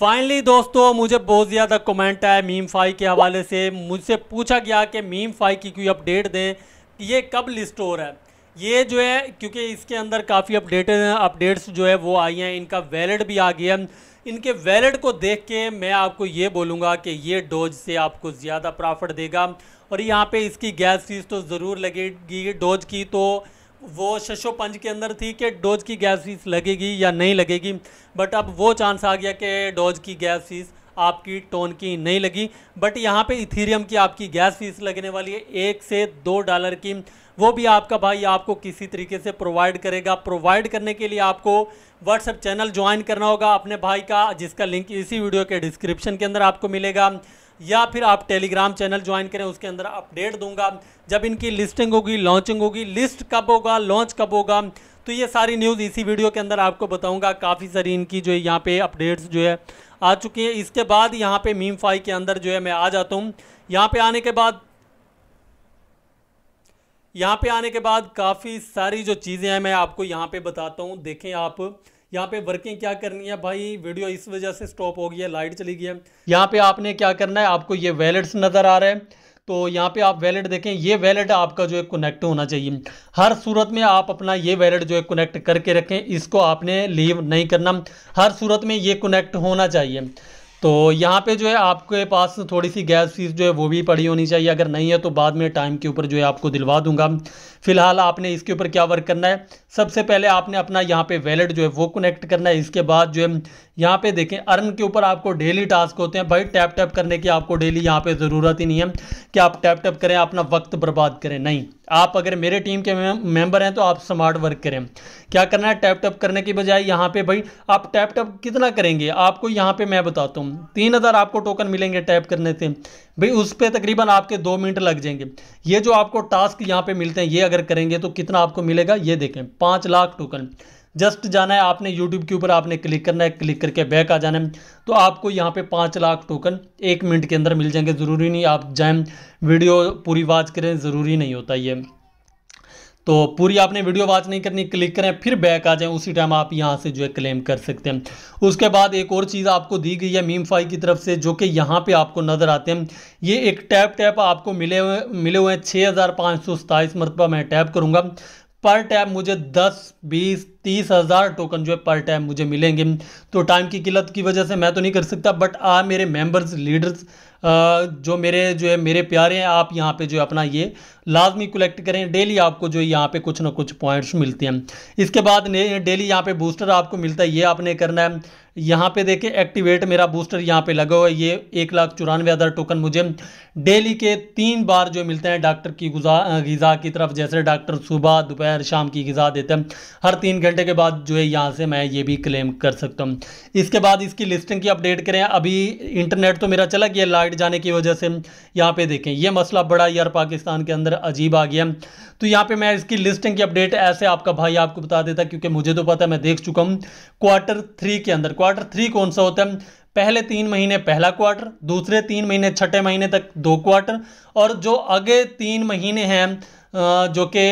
Finally दोस्तों, मुझे बहुत ज़्यादा कमेंट आया मीम फाई के हवाले से। मुझसे पूछा गया कि मीम फाई की कोई अपडेट दें ये कब लिस्ट हो रहा है। ये जो है, क्योंकि इसके अंदर काफ़ी अपडेट अपडेट्स जो है वो आई हैं, इनका वैलिड भी आ गया इनके वैलिड को देख के मैं आपको ये बोलूँगा कि ये डोज से आपको ज़्यादा प्रॉफिट देगा। और यहाँ पे इसकी गैस फ़ीस तो ज़रूर लगेगी। डोज की तो वो शशो पंज के अंदर थी कि डोज की गैस फ़ीस लगेगी या नहीं लगेगी बट अब वो चांस आ गया कि डोज की गैस फ़ीस आपकी टोन की नहीं लगी। बट यहाँ पे इथीरियम की आपकी गैस फ़ीस लगने वाली है, एक से दो डॉलर की। वो भी आपका भाई आपको किसी तरीके से प्रोवाइड करेगा। प्रोवाइड करने के लिए आपको व्हाट्सएप चैनल ज्वाइन करना होगा अपने भाई का, जिसका लिंक इसी वीडियो के डिस्क्रिप्शन के अंदर आपको मिलेगा। या फिर आप टेलीग्राम चैनल ज्वाइन करें, उसके अंदर अपडेट दूँगा। जब इनकी लिस्टिंग होगी लॉन्चिंग होगी लिस्ट कब होगा लॉन्च कब होगा तो ये सारी न्यूज़ इसी वीडियो के अंदर आपको बताऊँगा। काफ़ी सारी इनकी जो है, यहाँ पे अपडेट्स जो है, आ चुकी हैं। इसके बाद यहाँ पे मीम फाई के अंदर जो है, मैं आ जाता हूँ। यहाँ पे आने के बाद, यहाँ पे आने के बाद काफ़ी सारी जो चीज़ें हैं, मैं आपको यहाँ पे बताता हूँ। देखें आप यहाँ पे वर्किंग क्या करनी है भाई? वीडियो इस वजह से स्टॉप हो गई है लाइट चली गई है। यहाँ पे आपने क्या करना है? आपको ये वैलेट्स नज़र आ रहे हैं। तो यहाँ पे आप वैलेट देखें, ये वैलेट आपका जो है कनेक्ट होना चाहिए। हर सूरत में आप अपना ये वैलेट जो है कनेक्ट करके रखें, इसको आपने लीव नहीं करना। हर सूरत में ये कनेक्ट होना चाहिए। तो यहाँ पे जो है आपके पास थोड़ी सी गैस फ़ीस जो है वो भी पड़ी होनी चाहिए। अगर नहीं है तो बाद में टाइम के ऊपर जो है आपको दिलवा दूँगा। फ़िलहाल आपने इसके ऊपर क्या वर्क करना है? सबसे पहले आपने अपना यहाँ पे वैलेट जो है वो कनेक्ट करना है। इसके बाद जो है यहाँ पे देखें, अर्न के ऊपर आपको डेली टास्क होते हैं। भाई टैप टैप करने की आपको डेली यहाँ पर ज़रूरत ही नहीं है कि आप टैप टैप करें, अपना वक्त बर्बाद करें। नहीं। आप अगर मेरे टीम के मेंबर हैं तो आप स्मार्ट वर्क करें। क्या करना है? टैप टैप करने की बजाय यहाँ पे भाई आप टैप टैप कितना करेंगे? आपको यहाँ पे मैं बताता हूँ। तीन हज़ार आपको टोकन मिलेंगे टैप करने से। भाई उस पर तकरीबन आपके दो मिनट लग जाएँगे। ये जो आपको टास्क यहाँ पे मिलते हैं, ये अगर करेंगे तो कितना आपको मिलेगा? ये देखें, पाँच लाख टोकन जस्ट जाना है आपने यूट्यूब के ऊपर, आपने क्लिक करना है, क्लिक करके बैक आ जाना है। तो आपको यहाँ पे पाँच लाख टोकन एक मिनट के अंदर मिल जाएँगे। ज़रूरी नहीं आप जाएँ वीडियो पूरी वाच करें, ज़रूरी नहीं होता ये। तो पूरी आपने वीडियो वॉच नहीं करनी, क्लिक करें, फिर बैक आ जाएँ। उसी टाइम आप यहाँ से जो है क्लेम कर सकते हैं। उसके बाद एक और चीज़ आपको दी गई है मीम फाई की तरफ़ से, जो कि यहाँ पे आपको नज़र आते हैं। ये एक टैप टैप आपको मिले हुए मिले हुए हैं। छः हज़ार पाँच सौ सताईस मरतबा मैं टैप करूँगा। पर टैप मुझे दस, बीस तीस हज़ार टोकन जो है पर टाइम मुझे मिलेंगे। तो टाइम की किल्लत की वजह से मैं तो नहीं कर सकता बट आ, मेरे मेंबर्स लीडर्स जो मेरे, जो है मेरे प्यारे हैं, आप यहाँ पे जो है अपना ये लाजमी कलेक्ट करें। डेली आपको जो यहाँ पे कुछ ना कुछ पॉइंट्स मिलते हैं। इसके बाद डेली यहाँ पे बूस्टर आपको मिलता है, ये आपने करना है। यहाँ पे देखें एक्टिवेट मेरा बूस्टर यहाँ पे लगा हुआ है, ये एक लाख चौरानवे हज़ार टोकन मुझे। डेली के तीन बार जो मिलते हैं डॉक्टर की गुजा की तरफ़, जैसे डॉक्टर सुबह, दोपहर, शाम की गज़ा देते हैं। हर तीन घंटे घंटे के बाद जो है यहाँ से मैं ये भी क्लेम कर सकता हूँ। इसके बाद इसकी लिस्टिंग की अपडेट करें। अभी इंटरनेट तो मेरा चला गया लाइट जाने की वजह से। यहाँ पे देखें, ये मसला बड़ा यार पाकिस्तान के अंदर अजीब आ गया। तो यहाँ पे मैं इसकी लिस्टिंग की अपडेट ऐसे आपका भाई आपको बता देता, क्योंकि मुझे तो पता है, मैं देख चुका हूँ। क्वार्टर थ्री के अंदर क्वार्टर थ्री कौन सा होता है? पहले तीन महीने पहला क्वार्टर दूसरे तीन महीने छठे महीने तक दो क्वार्टर और जो आगे तीन महीने हैं जो कि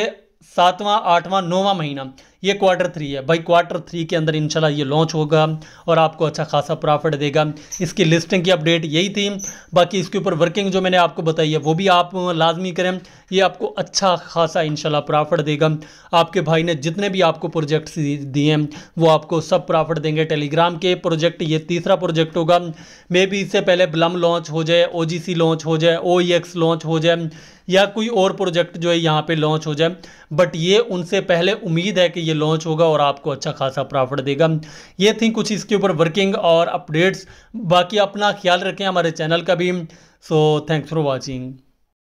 सातवां, आठवां, नौवां महीना ये क्वार्टर थ्री है। भाई क्वार्टर थ्री के अंदर इंशाल्लाह ये लॉन्च होगा और आपको अच्छा खासा प्रॉफिट देगा। इसकी लिस्टिंग की अपडेट यही थी। बाकी इसके ऊपर वर्किंग जो मैंने आपको बताई है, वो भी आप लाजमी करें। ये आपको अच्छा खासा इंशाल्लाह प्रॉफिट देगा। आपके भाई ने जितने भी आपको प्रोजेक्ट्स दिए हैं, वो आपको सब प्रॉफिट देंगे। टेलीग्राम के प्रोजेक्ट ये तीसरा प्रोजेक्ट होगा। मे बी इससे पहले ब्लम लॉन्च हो जाए ओजीसी लॉन्च हो जाए ओईएक्स लॉन्च हो जाए या कोई और प्रोजेक्ट जो है यहाँ पे लॉन्च हो जाए। बट ये उनसे पहले उम्मीद है कि ये लॉन्च होगा और आपको अच्छा खासा प्रॉफिट देगा। ये थी कुछ इसके ऊपर वर्किंग और अपडेट्स बाकी अपना ख्याल रखें हमारे चैनल का भी। So thanks for watching